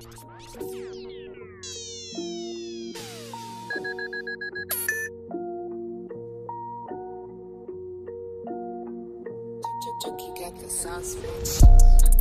Took you got the sauce, bitch.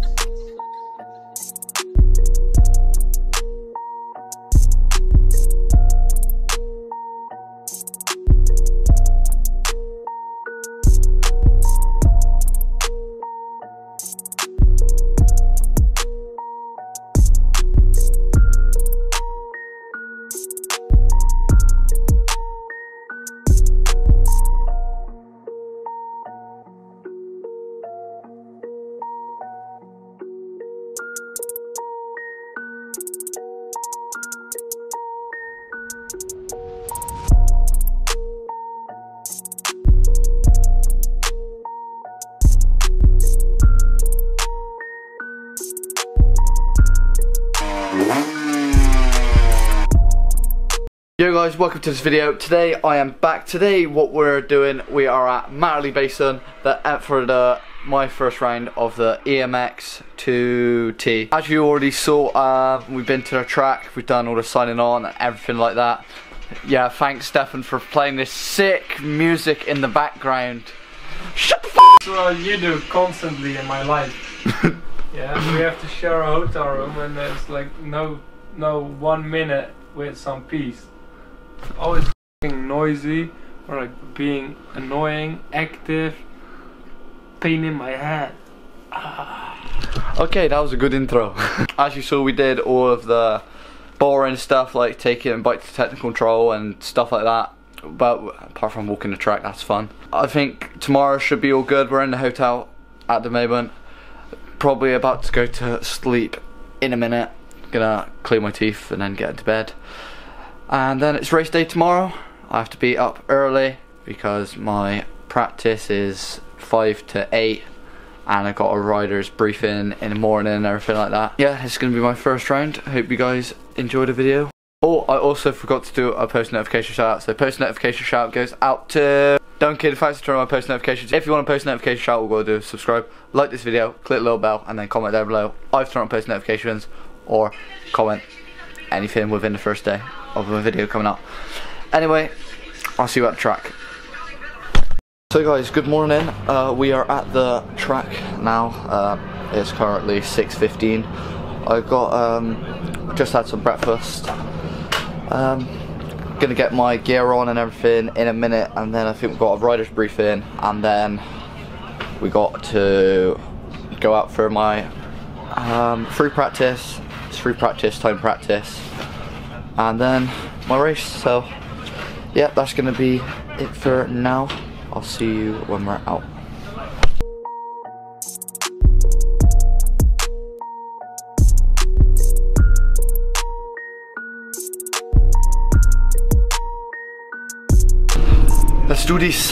Guys, welcome to this video. Today I am back. Today what we're doing, we are at Matterley Basin the, uh, for the my first round of the EMX 2T. As you already saw, uh, we've been to the track, we've done all the signing on and everything like that. Yeah, thanks Stefan for playing this sick music in the background. Shut the f That's what you do constantly in my life. yeah, we have to share a hotel room and there's like no no one minute with some peace. Always noisy or like being annoying, active, pain in my head. Ah. Okay, that was a good intro. As you saw, we did all of the boring stuff like taking bike to technical control and stuff like that. But apart from walking the track, that's fun. I think tomorrow should be all good. We're in the hotel at the moment. Probably about to go to sleep in a minute. Gonna clean my teeth and then get into bed. And then it's race day tomorrow. I have to be up early because my practice is 5 to 8 and I got a rider's briefing in the morning and everything like that. Yeah, it's gonna be my first round. Hope you guys enjoyed the video. Oh, I also forgot to do a post notification shout out. So post notification shout out goes out to Duncan. Thanks for turning on my post notifications. If you want a post notification shout out, all you gotta do is subscribe, like this video, click the little bell, and then comment down below. I've turned on post notifications or comment anything within the first day of a video coming up. Anyway, I'll see you at the track. So guys, good morning. Uh, we are at the track now. Uh, it's currently 6.15. I got, um, just had some breakfast. Um, gonna get my gear on and everything in a minute and then I think we've got a rider's briefing and then we got to go out for my um, free practice, it's free practice, time practice and then my race so yeah that's gonna be it for now. I'll see you when we're out. Let's do this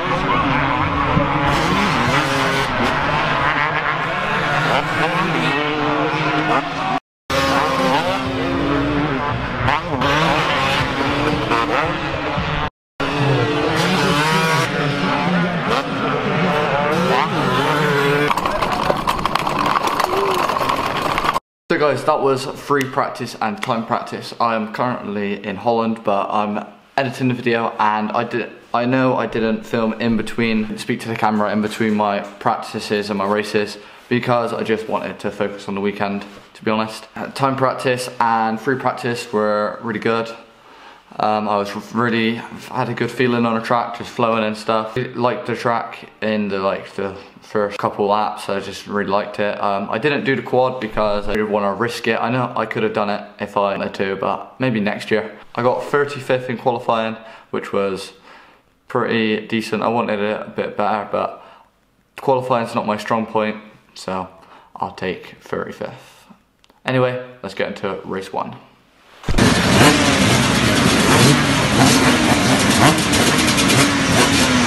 guys, that was free practice and time practice. I am currently in Holland, but I'm editing the video and I did I know I didn't film in between, speak to the camera in between my practices and my races because I just wanted to focus on the weekend, to be honest. Uh, time practice and free practice were really good. Um, I was really had a good feeling on the track, just flowing and stuff. Liked the track in the like the first couple laps. I just really liked it. Um, I didn't do the quad because I didn't want to risk it. I know I could have done it if I wanted to, but maybe next year. I got 35th in qualifying, which was pretty decent. I wanted it a bit better, but qualifying's not my strong point, so I'll take 35th. Anyway, let's get into race one. えっ?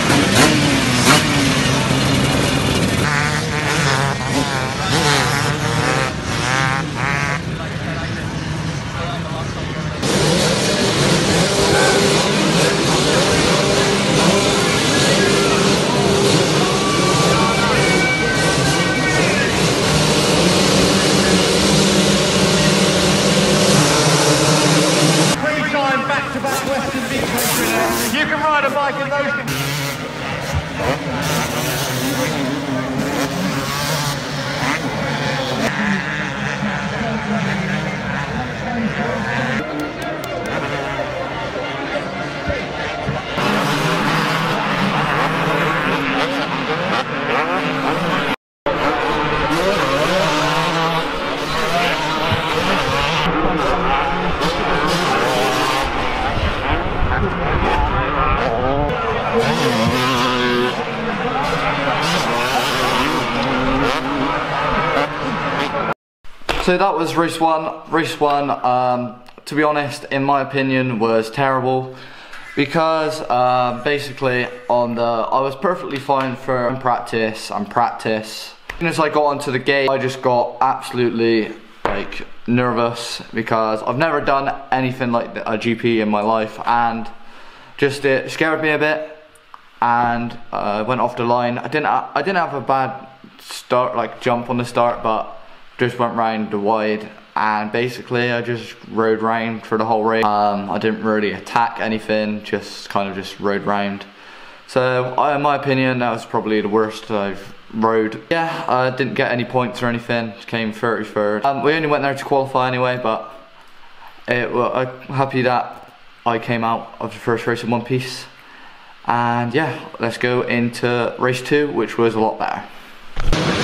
So that was race one. Race one, um, to be honest, in my opinion, was terrible because uh, basically on the I was perfectly fine for practice and practice. As soon as I got onto the gate, I just got absolutely like nervous because I've never done anything like a GP in my life and just it scared me a bit and uh, went off the line. I didn't I didn't have a bad start like jump on the start, but just went round the wide and basically I just rode round for the whole race. Um, I didn't really attack anything, just kind of just rode round. So I, in my opinion, that was probably the worst I've rode. Yeah, I didn't get any points or anything. Came 33rd. Um, we only went there to qualify anyway, but it, well, I'm happy that I came out of the first race in one piece. And yeah, let's go into race two, which was a lot better.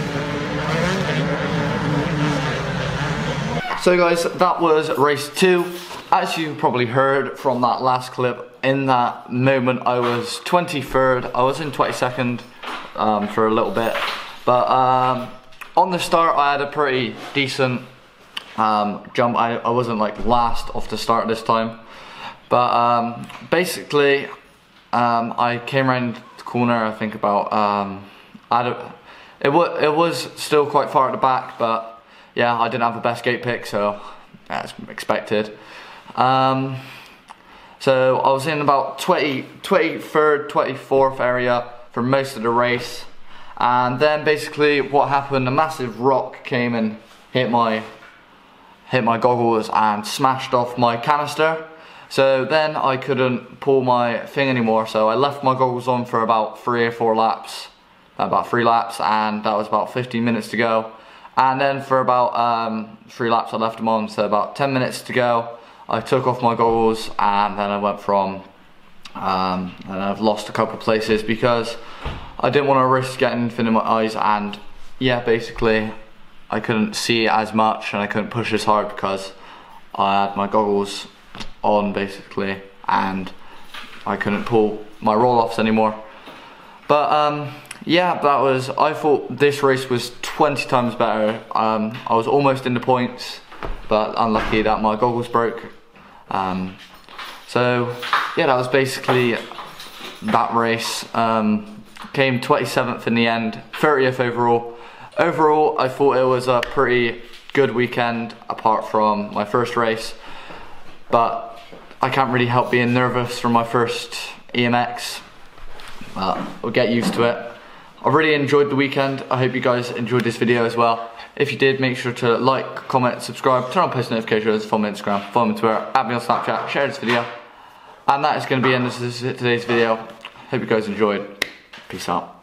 So guys, that was race two. As you probably heard from that last clip, in that moment I was 23rd, I was in 22nd um, for a little bit. But um, on the start I had a pretty decent um, jump. I, I wasn't like last off the start this time. But um, basically, um, I came around the corner, I think about, um, I don't, it, wa it was still quite far at the back, but yeah, I didn't have the best gate pick, so that's expected. Um, So I was in about 20, 23rd, 24th area for most of the race. And then basically what happened, a massive rock came and hit my hit my goggles and smashed off my canister. So then I couldn't pull my thing anymore. So I left my goggles on for about three or four laps, about three laps, and that was about 15 minutes to go. And then for about um, three laps I left them on, so about 10 minutes to go. I took off my goggles and then I went from, um, and I've lost a couple places because I didn't want to risk getting anything in my eyes and yeah, basically I couldn't see as much and I couldn't push as hard because I had my goggles on basically and I couldn't pull my roll-offs anymore. But um, yeah, that was, I thought this race was 20 times better. Um, I was almost in the points, but unlucky that my goggles broke. Um, so yeah, that was basically that race. Um, came 27th in the end, 30th overall. Overall, I thought it was a pretty good weekend apart from my first race, but I can't really help being nervous from my first EMX, but we'll get used to it. I really enjoyed the weekend. I hope you guys enjoyed this video as well. If you did, make sure to like, comment, subscribe, turn on post notifications, follow me on Instagram, follow me on Twitter, add me on Snapchat, share this video. And that is going to be end of today's video. Hope you guys enjoyed. Peace out.